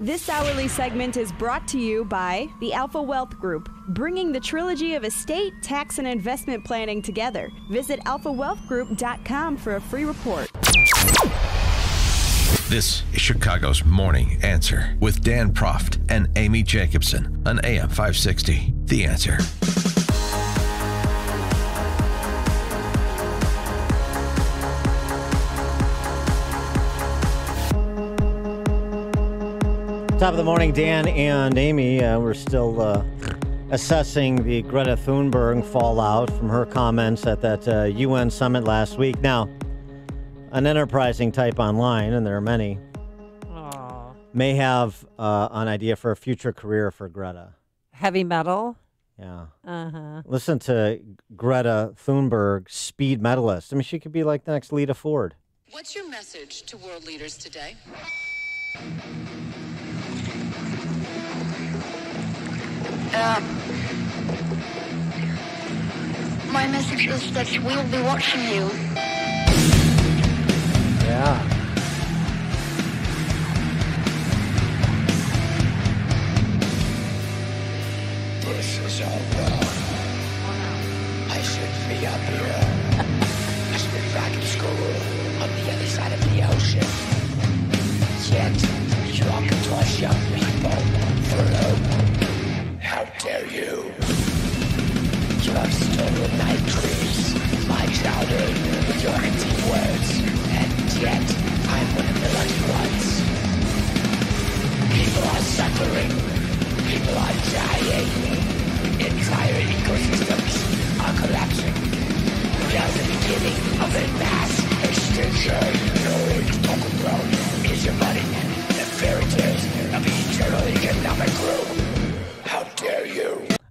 This hourly segment is brought to you by the Alpha Wealth Group, bringing the trilogy of estate, tax, and investment planning together. Visit alphawealthgroup.com for a free report. This is Chicago's Morning Answer with Dan Proft and Amy Jacobson on AM 560. The Answer. Top of the morning, Dan and Amy. Uh, we're still uh, assessing the Greta Thunberg fallout from her comments at that uh, UN summit last week. Now, an enterprising type online, and there are many, Aw. may have uh, an idea for a future career for Greta. Heavy metal. Yeah. Uh huh. Listen to Greta Thunberg, speed medalist. I mean, she could be like the next Lita Ford. What's your message to world leaders today? Um, my message is that we'll be watching you. Yeah. This is all wrong. I should be up here.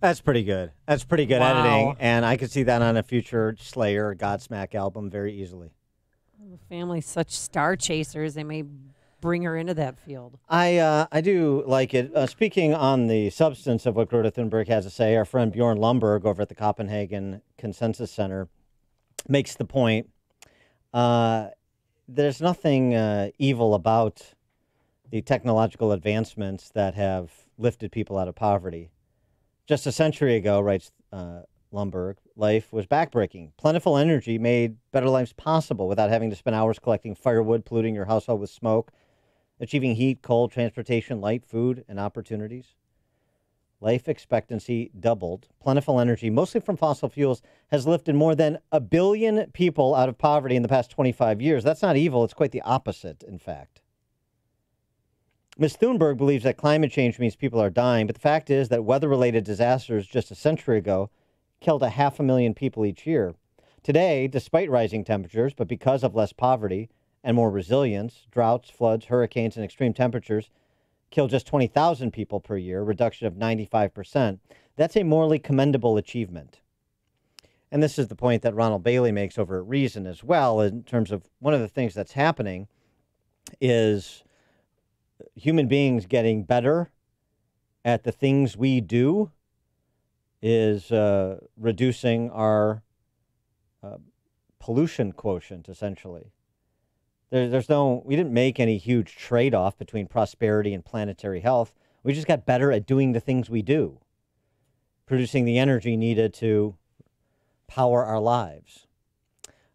That's pretty good. That's pretty good Wow. editing, and I could see that on a future Slayer Godsmack album very easily. The family's such star chasers, they may bring her into that field. I uh, I do like it. Uh, speaking on the substance of what Greta Thunberg has to say, our friend Bjorn Lomborg over at the Copenhagen Consensus Center makes the point. Uh, there's nothing uh, evil about the technological advancements that have lifted people out of poverty. Just a century ago, writes uh, Lomborg, life was backbreaking. Plentiful energy made better lives possible without having to spend hours collecting firewood, polluting your household with smoke, achieving heat, cold, transportation, light, food, and opportunities. Life expectancy doubled. Plentiful energy, mostly from fossil fuels, has lifted more than a billion people out of poverty in the past 25 years. That's not evil, it's quite the opposite, in fact. Ms. Thunberg believes that climate change means people are dying, but the fact is that weather related disasters just a century ago killed a half a million people each year. Today, despite rising temperatures, but because of less poverty and more resilience, droughts, floods, hurricanes, and extreme temperatures kill just 20,000 people per year, reduction of 95%. That's a morally commendable achievement. And this is the point that Ronald Bailey makes over at Reason as well, in terms of one of the things that's happening is human beings getting better at the things we do is uh, reducing our uh, pollution quotient, essentially. There, there's no, we didn't make any huge trade off between prosperity and planetary health. We just got better at doing the things we do, producing the energy needed to power our lives.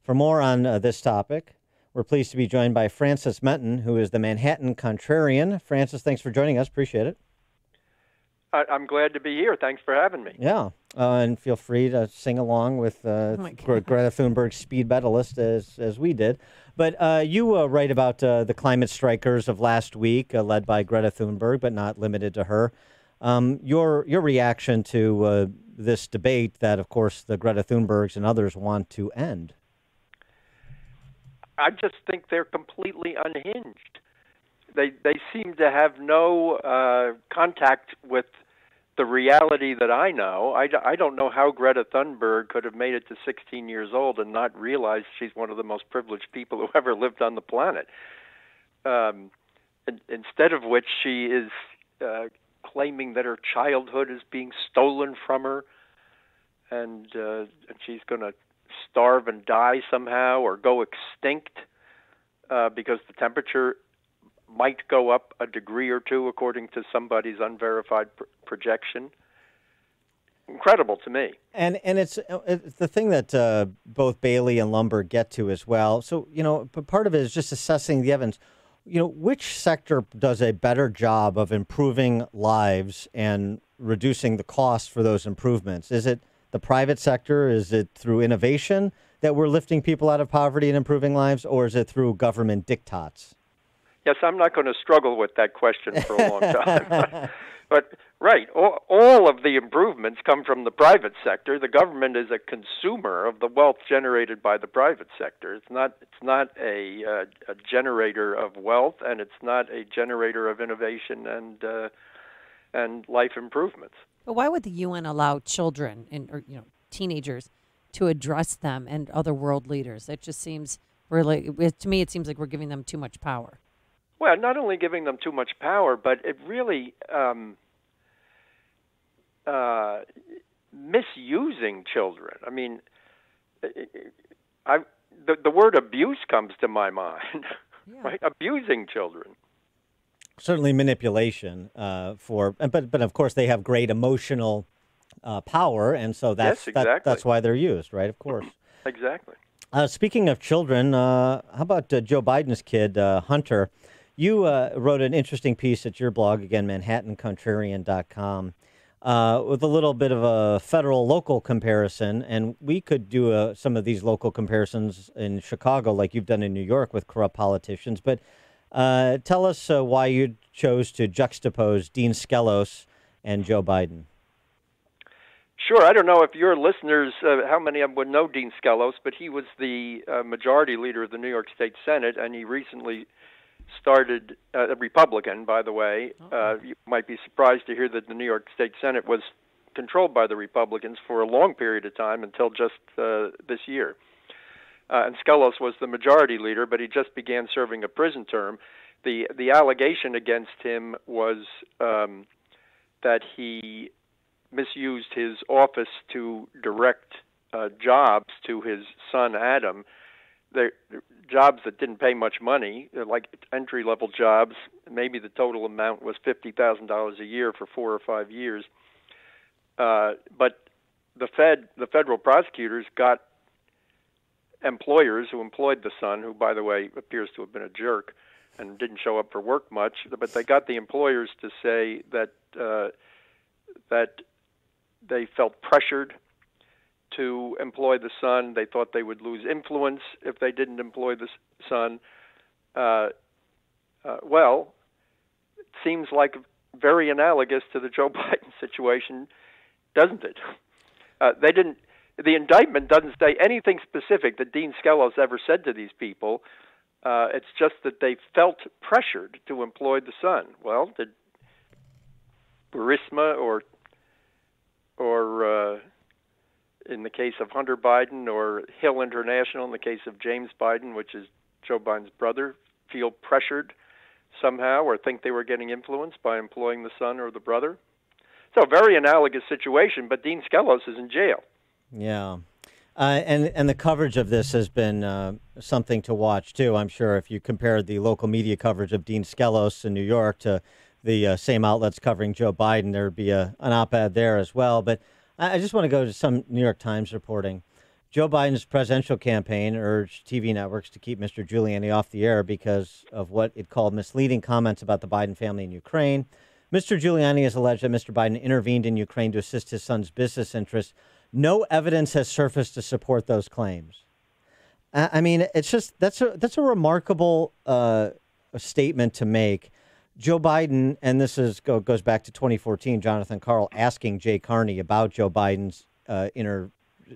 For more on uh, this topic, we're pleased to be joined by Francis Menton, who is the Manhattan Contrarian. Francis, thanks for joining us. Appreciate it. I, I'm glad to be here. Thanks for having me. Yeah, uh, and feel free to sing along with uh, my Gre- Greta Thunberg's speed medalist as as we did. But uh, you uh, write about uh, the climate strikers of last week, uh, led by Greta Thunberg, but not limited to her. Um, your your reaction to uh, this debate that, of course, the Greta Thunbergs and others want to end. I just think they're completely unhinged. They they seem to have no uh, contact with the reality that I know. I, I don't know how Greta Thunberg could have made it to 16 years old and not realize she's one of the most privileged people who ever lived on the planet. Um, in, instead of which she is uh, claiming that her childhood is being stolen from her, and uh, and she's going to starve and die somehow or go extinct uh, because the temperature might go up a degree or two according to somebody's unverified pr- projection. Incredible to me. And and it's, uh, it's the thing that uh, both Bailey and Lomborg get to as well. So you know, but part of it is just assessing the evidence. You know, which sector does a better job of improving lives and reducing the cost for those improvements? Is it the private sector? Is it through innovation that we're lifting people out of poverty and improving lives, or is it through government diktats? Yes, I'm not going to struggle with that question for a long time. but right, all, all of the improvements come from the private sector. The government is a consumer of the wealth generated by the private sector. It's not. It's not a, uh, a generator of wealth, and it's not a generator of innovation and uh, and life improvements. But why would the UN allow children and or you know teenagers to address them and other world leaders? It just seems really to me it seems like we're giving them too much power. Well, not only giving them too much power, but it really um, uh, misusing children. I mean, I the the word abuse comes to my mind. Yeah. Right, abusing children. Certainly manipulation uh, for, but but of course they have great emotional uh, power, and so that's Yes, that- that's why they're used, right? Of course. Exactly. Uh, speaking of children, uh, how about uh, Joe Biden's kid, uh, Hunter? You uh, wrote an interesting piece at your blog again, ManhattanContrarian.com, uh, with a little bit of a federal local comparison, and we could do uh, some of these local comparisons in Chicago, like you've done in New York with corrupt politicians. But uh, tell us uh, why you chose to juxtapose Dean Skelos and Joe Biden. Sure. I don't know if your listeners, uh, how many of them would know Dean Skelos, but he was the uh, majority leader of the New York State Senate, and he recently started uh, a Republican. By the way, uh, you might be surprised to hear that the New York State Senate was controlled by the Republicans for a long period of time until just uh, this year. Uh, and Skelos was the majority leader, but he just began serving a prison term. the The allegation against him was um, that he misused his office to direct uh, jobs to his son Adam. They're jobs that didn't pay much money, like entry level jobs. Maybe the total amount was fifty thousand dollars a year for four or five years. Uh, but the Fed, the federal prosecutors, got employers who employed the son, who, by the way, appears to have been a jerk and didn't show up for work much. But they got the employers to say that uh, that they felt pressured to employ the son. They thought they would lose influence if they didn't employ the son. Uh, uh, well, it seems like very analogous to the Joe Biden situation, doesn't it? Uh, they didn't. The indictment doesn't say anything specific that Dean Skelos ever said to these people. Uh, it's just that they felt pressured to employ the son. Well, did Burisma or or uh, in the case of Hunter Biden or Hill International in the case of James Biden, which is Joe Biden's brother, feel pressured somehow or think they were getting influenced by employing the son or the brother. So, very analogous situation, but Dean Skelos is in jail. Yeah. Uh, and and the coverage of this has been uh, something to watch too. I'm sure if you compare the local media coverage of Dean Skelos in New York to the uh, same outlets covering Joe Biden, there would be a, an op-ed there as well. But I, I just want to go to some New York Times reporting. Joe Biden's presidential campaign urged TV networks to keep Mr. Giuliani off the air because of what it called misleading comments about the Biden family in Ukraine. Mr. Giuliani has alleged that Mr. Biden intervened in Ukraine to assist his son's business interests. No evidence has surfaced to support those claims. I mean, it's just that's a that's a remarkable uh, statement to make. Joe Biden, and this is go, goes back to 2014. Jonathan Karl asking Jay Carney about Joe Biden's uh, inter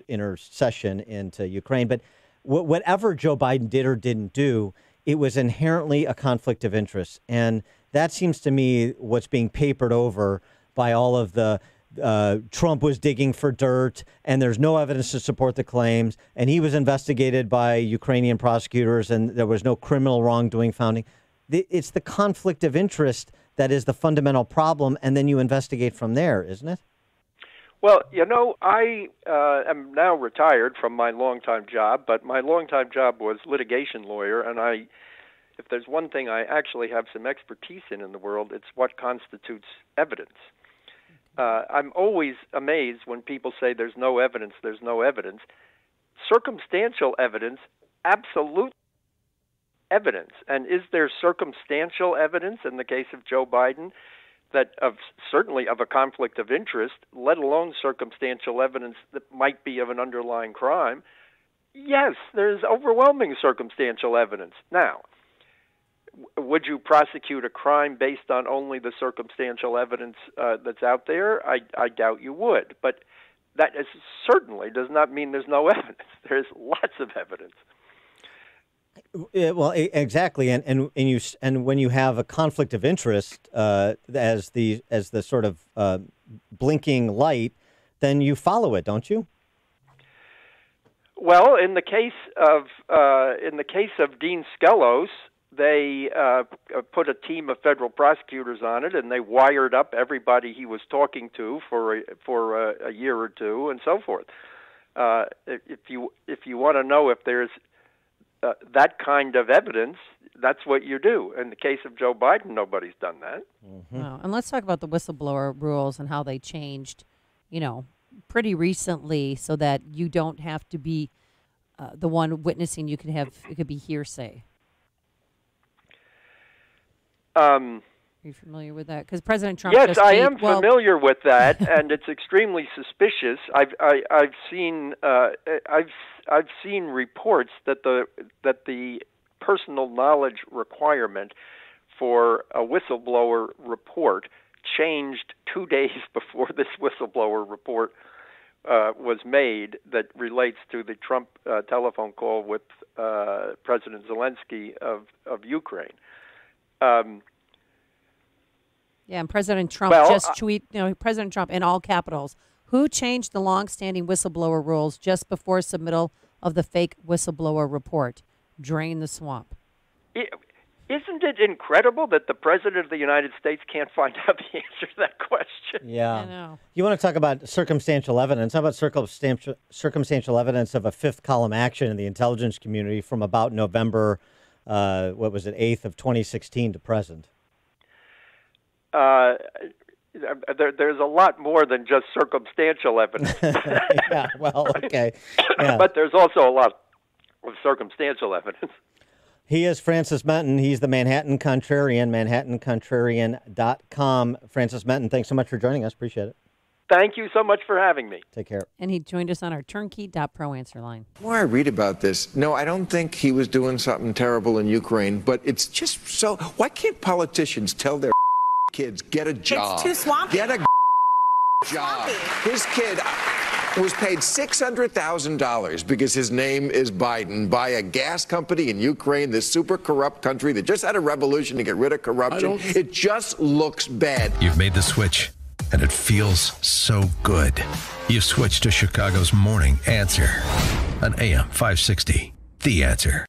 intercession into Ukraine, but wh- whatever Joe Biden did or didn't do, it was inherently a conflict of interest, and that seems to me what's being papered over by all of the uh, Trump was digging for dirt, and there's no evidence to support the claims, and he was investigated by Ukrainian prosecutors, and there was no criminal wrongdoing founding. It's the conflict of interest that is the fundamental problem, and then you investigate from there, isn't it? Well, you know, I uh, am now retired from my longtime job, but my longtime job was litigation lawyer, and I if there's one thing I actually have some expertise in in the world, it's what constitutes evidence. Uh, I'm always amazed when people say there's no evidence, there's no evidence. Circumstantial evidence, absolute evidence. And is there circumstantial evidence in the case of Joe Biden that of certainly of a conflict of interest, let alone circumstantial evidence that might be of an underlying crime? Yes, there's overwhelming circumstantial evidence. Now, would you prosecute a crime based on only the circumstantial evidence uh, that's out there? I, I doubt you would. But that is, certainly does not mean there's no evidence. There's lots of evidence. Yeah, well, exactly, and and and you and when you have a conflict of interest uh, as the as the sort of uh, blinking light, then you follow it, don't you? Well, in the case of uh, in the case of Dean Skelos, they uh, put a team of federal prosecutors on it, and they wired up everybody he was talking to for a, for a, a year or two, and so forth. Uh, if you if you want to know if there's uh, that kind of evidence, that's what you do. In the case of Joe Biden, nobody's done that. Wow. And let's talk about the whistleblower rules and how they changed, you know, pretty recently so that you don't have to be uh, the one witnessing. You can have, it could be hearsay. Um, Are you familiar with that? Because President Trump yes, I am well, familiar with that, and it's extremely suspicious. I've I, I've seen uh, I've I've seen reports that the that the personal knowledge requirement for a whistleblower report changed two days before this whistleblower report uh, was made that relates to the Trump uh, telephone call with uh, President Zelensky of of Ukraine. Um, Yeah, and President Trump Well, just tweet, you know, President Trump in all capitals, who changed the longstanding whistleblower rules just before submittal of the fake whistleblower report? Drain the swamp. I- Isn't it incredible that the President of the United States can't find out the answer to that question? Yeah. I know. You want to talk about circumstantial evidence? How about circumstantial circumstantial evidence of a fifth column action in the intelligence community from about November, uh, what was it, eighth of 2016 to present? Uh, there, there's a lot more than just circumstantial evidence, yeah. Well, okay. Yeah. but there's also a lot of circumstantial evidence. He is Francis Menton. He's the Manhattan Contrarian, manhattancontrarian.com. Francis Menton, thanks so much for joining us. Appreciate it. Thank you so much for having me. Take care. And he joined us on our turnkey.pro answer line. The more I read about this, no, I don't think he was doing something terrible in Ukraine, but it's just so. Why can't politicians tell their kids, get a job? It's too swampy. Get a job. His kid was paid $600,000 because his name is Biden by a gas company in Ukraine, this super corrupt country that just had a revolution to get rid of corruption. It just looks bad. You've made the switch, and it feels so good. You've switched to Chicago's Morning Answer on AM 560. The Answer.